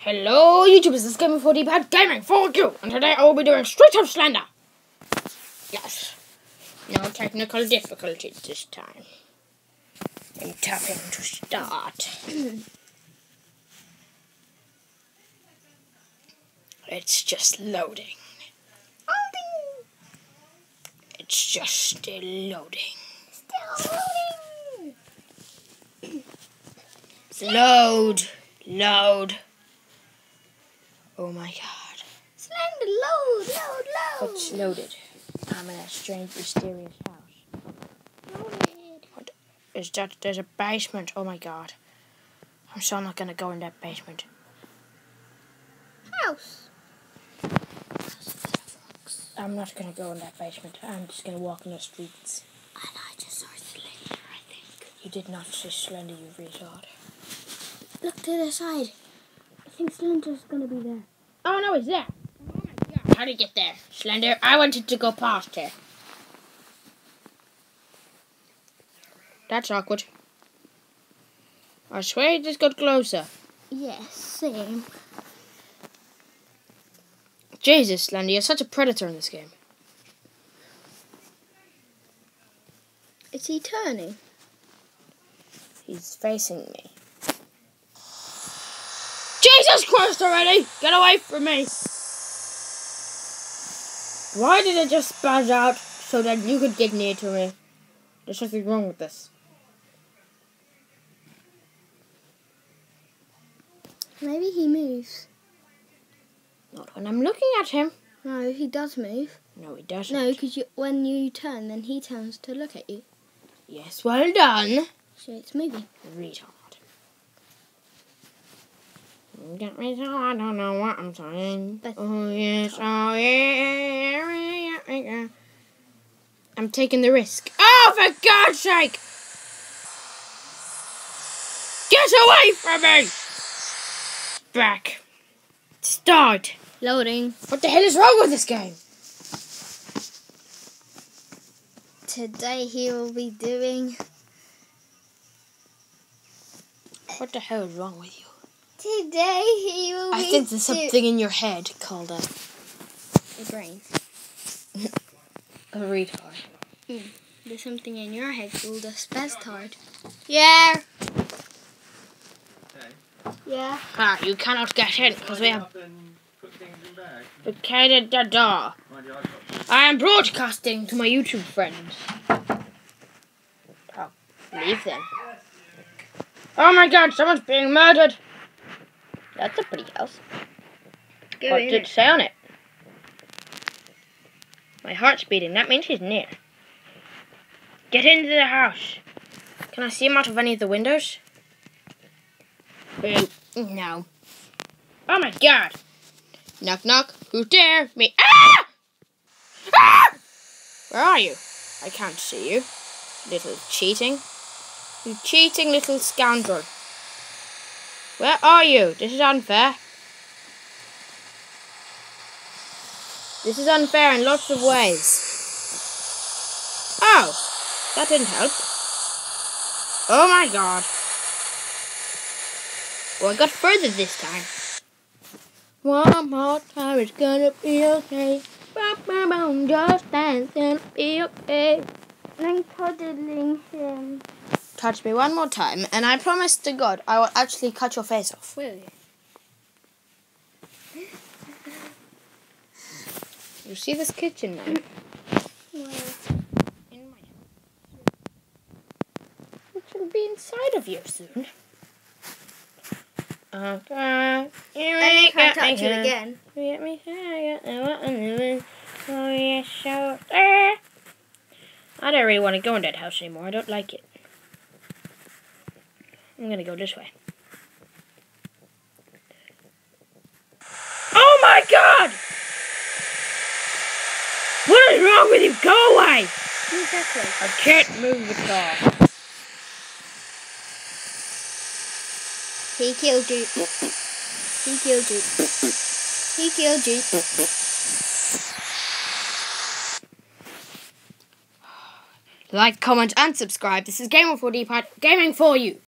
Hello YouTubers, this is Gaming 4D Pad Gaming for you, and today I will be doing Street of Slender. Yes, no technical difficulties this time. I'm tapping to start. it's just loading. It's just still loading. Still loading. Load, load. Oh my god. Slender, load, load, load. What's loaded? I'm in a strange, mysterious house. Loaded. What is that? There's a basement. Oh my god. I'm still not gonna go in that basement. House. I'm not gonna go in that basement. I'm just gonna walk in the streets. And I just saw Slender, I think. You did not say slender, you retard. Look to the side. I think Slender's gonna be there. Oh no, he's there. Oh my god. How did he get there? Slender, I wanted to go past here. That's awkward. I swear he just got closer. Yes, same. Jesus, Slender, you're such a predator in this game. Is he turning? He's facing me. Jesus Christ already! Get away from me! Why did it just spaz out so that you could get near to me? There's something wrong with this. Maybe he moves. Not when I'm looking at him. No, he does move. No, he doesn't. No, because you, when you turn, then he turns to look at you. Yes, well done. So it's moving. Retard. Get me so I don't know what I'm saying. But- oh yes, oh yeah, yeah, yeah, yeah. I'm taking the risk. Oh, for God's sake! Get away from me! Back. Start. Loading. What the hell is wrong with this game? Today he will be doing. What the hell is wrong with you? Today he will I be. think there's something in your head called a, A brain. a retard. There's something in your head called a spastard. Yeah. Yeah. Ah, you cannot get in because we have barricaded the door. I am broadcasting to my YouTube friends. Oh, leave them. Oh my god, someone's being murdered. That's a pretty house. Go did it say on it? My heart's beating. That means he's near. Get into the house. Can I see him out of any of the windows? Boo. No. Oh my god. Knock knock. Who dare Me. Ah! Ah! Where are you? I can't see you. Little cheating. You cheating little scoundrel. Where are you? This is unfair. This is unfair in lots of ways. Oh, that didn't help. Oh my god. Well, I got further this time. One more time, it's gonna be okay. Boom, boom, boom, just dance, be okay. I'm cuddling him. Touch me one more time, and I promise to God, I will actually cut your face off. Will you? You see this kitchen now? Well, In my It should be inside of you soon. Okay. and if I touch you again. Get me higher than what I'm doing. Oh, yes, so. I don't really want to go in that house anymore. I don't like it. I'm gonna go this way. Oh my god! What is wrong with you? Go away! Who's that way? I can't move the car. He killed you. He killed you. He killed you. Like, comment, and subscribe. This is GameR4Dpad Gaming for you.